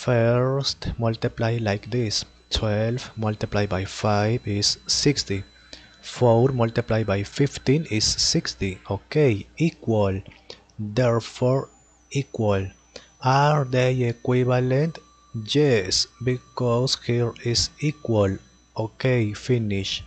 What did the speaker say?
first multiply like this. 12 multiplied by 5 is 60 4 multiplied by 15 is 60 okay equal. Therefore equal. Are they equivalent? Yes because here is equal. Okay finish.